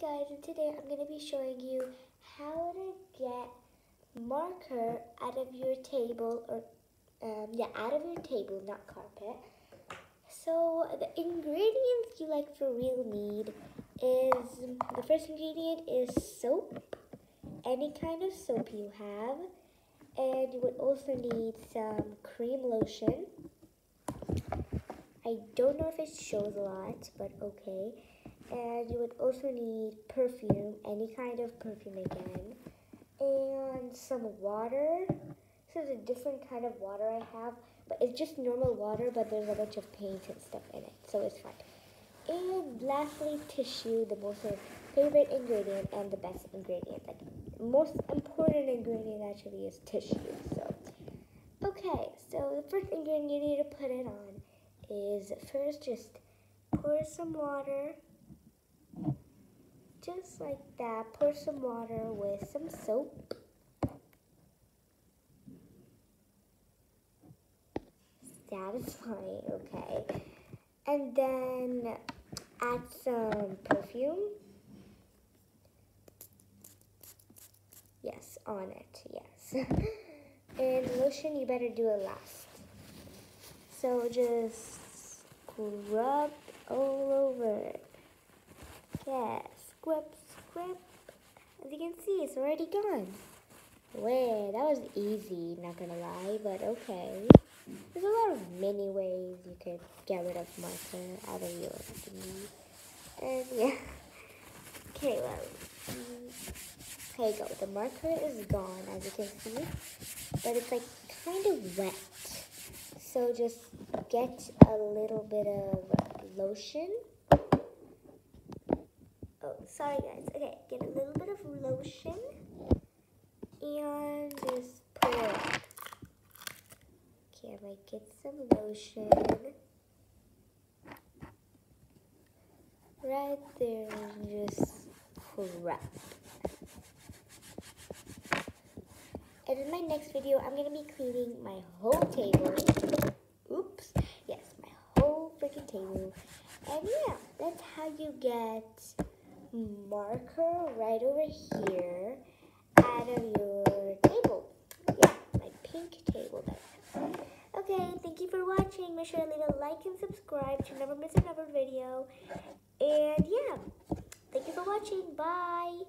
guys, and today I'm going to be showing you how to get marker out of your table, or um, yeah, out of your table, not carpet. So the ingredients you like for real need is, the first ingredient is soap, any kind of soap you have, and you would also need some cream lotion. I don't know if it shows a lot, but okay and you would also need perfume, any kind of perfume again, and some water. This is a different kind of water I have, but it's just normal water, but there's a bunch of paint and stuff in it, so it's fine. And lastly, tissue, the most favorite ingredient and the best ingredient. Like most important ingredient actually is tissue. So, okay, so the first ingredient you need to put it on is first just pour some water just like that. Pour some water with some soap. Satisfying, okay. And then add some perfume. Yes, on it, yes. and lotion, you better do it last. So just scrub all over it. Yes squip, squip. As you can see, it's already gone. Wait, that was easy, not gonna lie, but okay. There's a lot of many ways you could get rid of marker out of your thingy. And yeah. Okay, well, mm, here you go. The marker is gone, as you can see, but it's like kind of wet. So just get a little bit of lotion sorry guys. Okay, get a little bit of lotion and just pour it. Okay, I might get some lotion. Right there and just rub. And in my next video, I'm going to be cleaning my whole table. Oops. Yes, my whole freaking table. And yeah, that's how you get marker right over here out of your table. Yeah, my pink table there. Okay, thank you for watching. Make sure to leave a like and subscribe to never miss another video. And yeah, thank you for watching. Bye.